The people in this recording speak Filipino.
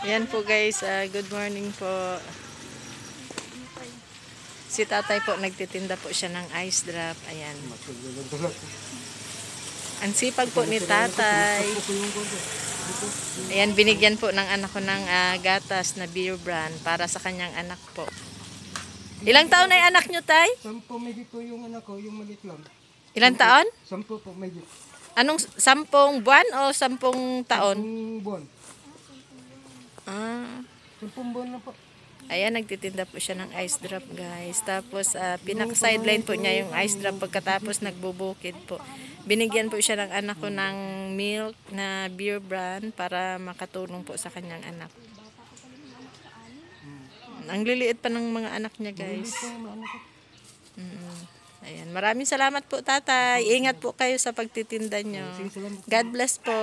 Yan po guys, ah, good morning po. Si tatay po nagtitinda po siya ng ice drop. Ayan. Ang sipag po ni tatay. Ayan, binigyan po ng anak ko ng ah, gatas na beer brand para sa kanyang anak po. Ilang taon na yung anak nyo, tay? Sampo medyo po yung anak ko, yung maliit lang. Ilang taon? Sampo po medyo. Anong sampung buwan o sampung taon? Sampung buwan. Ah, buwan na po. ayan, nagtitinda po siya ng ice drop, guys. Tapos, ah, pinaka-sideline po niya yung ice drop pagkatapos nagbubukid po. Binigyan po siya ng anak ko ng milk na beer brand para makatulong po sa kanyang anak. Ang liliit pa ng mga anak niya, guys. Mm. Ayan. Maraming salamat po, tatay. Ingat po kayo sa pagtitinda nyo. God bless po.